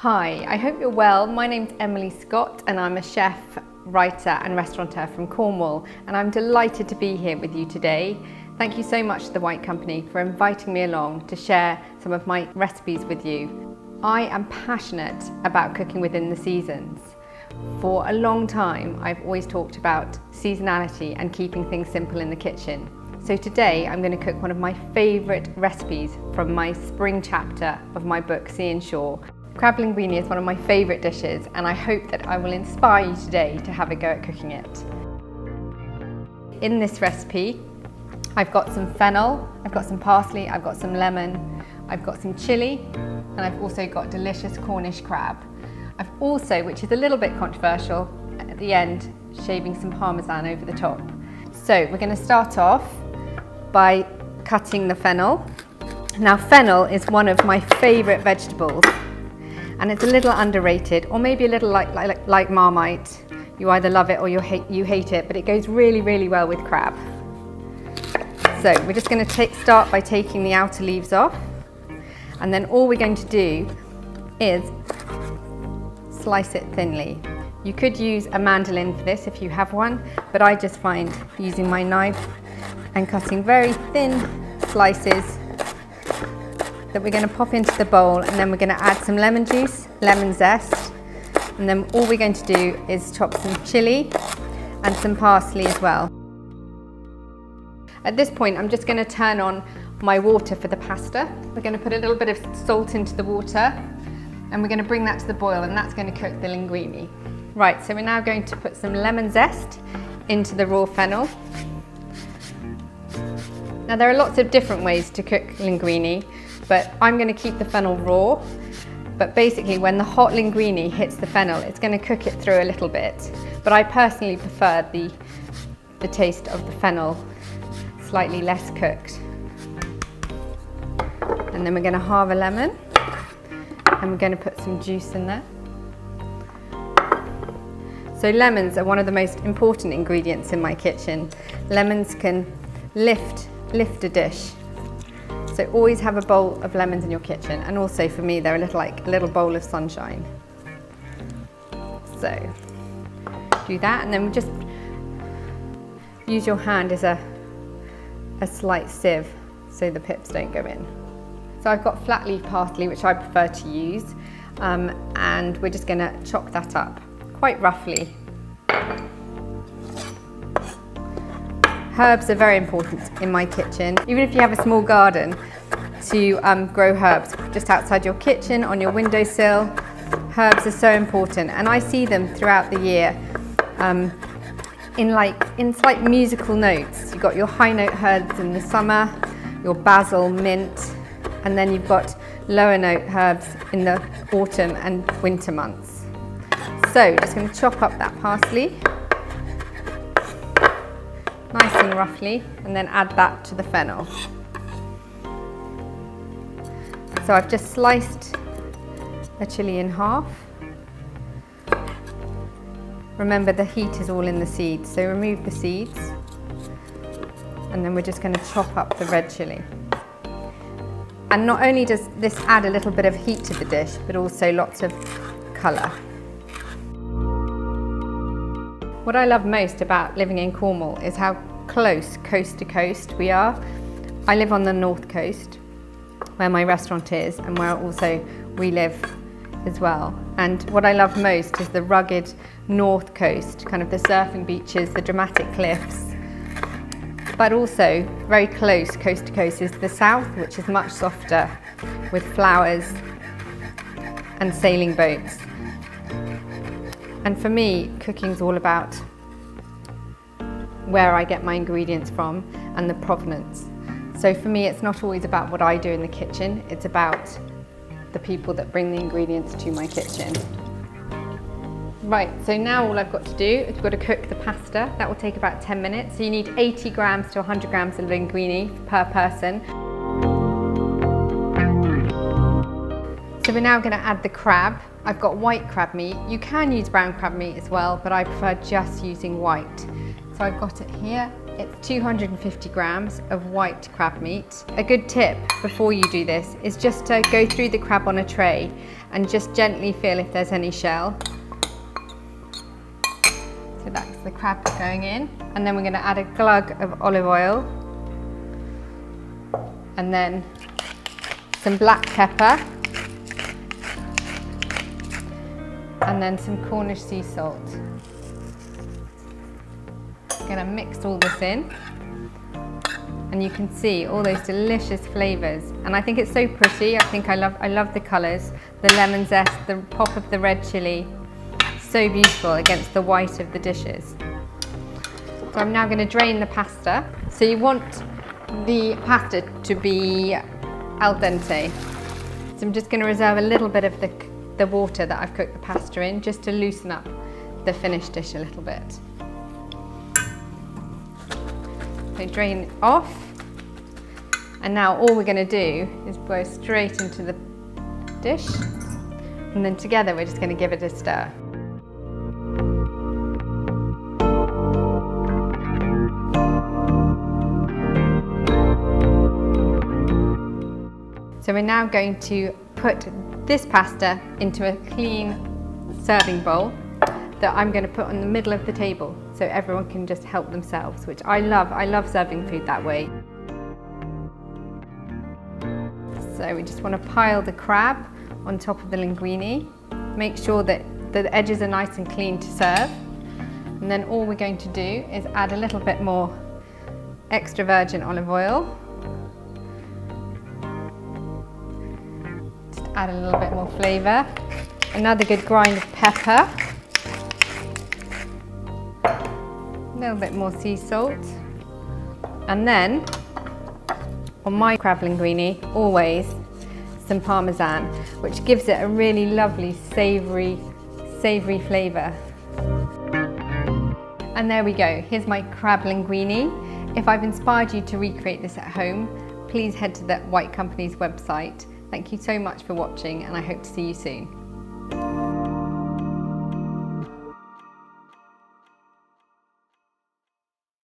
Hi, I hope you're well. My name's Emily Scott and I'm a chef, writer and restaurateur from Cornwall and I'm delighted to be here with you today. Thank you so much to The White Company for inviting me along to share some of my recipes with you. I am passionate about cooking within the seasons. For a long time, I've always talked about seasonality and keeping things simple in the kitchen. So today I'm going to cook one of my favourite recipes from my spring chapter of my book Sea and Shore. Crab linguine is one of my favourite dishes and I hope that I will inspire you today to have a go at cooking it. In this recipe I've got some fennel, I've got some parsley, I've got some lemon, I've got some chilli and I've also got delicious Cornish crab. I've also, which is a little bit controversial, at the end shaving some parmesan over the top. So we're going to start off by cutting the fennel. Now fennel is one of my favourite vegetables and it's a little underrated or maybe a little like, like, like Marmite. You either love it or you hate, you hate it, but it goes really, really well with crab. So we're just going to start by taking the outer leaves off and then all we're going to do is slice it thinly. You could use a mandolin for this if you have one, but I just find using my knife and cutting very thin slices that we're going to pop into the bowl and then we're going to add some lemon juice, lemon zest, and then all we're going to do is chop some chilli and some parsley as well. At this point I'm just going to turn on my water for the pasta. We're going to put a little bit of salt into the water and we're going to bring that to the boil and that's going to cook the linguine. Right, so we're now going to put some lemon zest into the raw fennel. Now there are lots of different ways to cook linguine, but I'm going to keep the fennel raw. But basically when the hot linguine hits the fennel, it's going to cook it through a little bit. But I personally prefer the, the taste of the fennel slightly less cooked. And then we're going to halve a lemon and we're going to put some juice in there. So lemons are one of the most important ingredients in my kitchen. Lemons can lift, lift a dish. So always have a bowl of lemons in your kitchen and also for me they're a little like a little bowl of sunshine. So do that and then just use your hand as a, a slight sieve so the pips don't go in. So I've got flat leaf parsley, which I prefer to use, um, and we're just gonna chop that up quite roughly. Herbs are very important in my kitchen, even if you have a small garden, to um, grow herbs just outside your kitchen, on your windowsill. Herbs are so important, and I see them throughout the year um, in like in slight musical notes. You've got your high note herbs in the summer, your basil, mint, and then you've got lower note herbs in the autumn and winter months. So just going to chop up that parsley and roughly and then add that to the fennel. So I've just sliced the chilli in half. Remember the heat is all in the seeds, so remove the seeds and then we're just going to chop up the red chilli. And not only does this add a little bit of heat to the dish, but also lots of colour. What I love most about living in Cornwall is how close coast to coast we are. I live on the north coast, where my restaurant is, and where also we live as well. And what I love most is the rugged north coast, kind of the surfing beaches, the dramatic cliffs, but also very close coast to coast is the south, which is much softer with flowers and sailing boats. And for me, cooking's all about where I get my ingredients from and the provenance. So for me, it's not always about what I do in the kitchen, it's about the people that bring the ingredients to my kitchen. Right, so now all I've got to do is got to cook the pasta. That will take about 10 minutes. So you need 80 grams to 100 grams of linguine per person. So we're now going to add the crab. I've got white crab meat. You can use brown crab meat as well, but I prefer just using white. So I've got it here. It's 250 grams of white crab meat. A good tip before you do this is just to go through the crab on a tray and just gently feel if there's any shell. So that's the crab going in. And then we're gonna add a glug of olive oil and then some black pepper and then some Cornish sea salt. Gonna mix all this in. And you can see all those delicious flavors. And I think it's so pretty. I think I love I love the colors the lemon zest the pop of the red chili. So beautiful against the white of the dishes. So I'm now going to drain the pasta. So you want the pasta to be al dente. So I'm just going to reserve a little bit of the, the water that I've cooked the pasta in just to loosen up the finished dish a little bit so drain off. And now all we're going to do is go straight into the dish. And then together we're just going to give it a stir. So we're now going to put this pasta into a clean serving bowl that I'm going to put on the middle of the table so everyone can just help themselves, which I love. I love serving food that way. So we just want to pile the crab on top of the linguine. Make sure that the edges are nice and clean to serve. And then all we're going to do is add a little bit more extra virgin olive oil. Just add a little bit more flavour. Another good grind of pepper. Little bit more sea salt. And then, on my crab linguine, always some parmesan, which gives it a really lovely savoury, savoury flavour. And there we go, here's my crab linguine. If I've inspired you to recreate this at home, please head to the White Company's website. Thank you so much for watching and I hope to see you soon.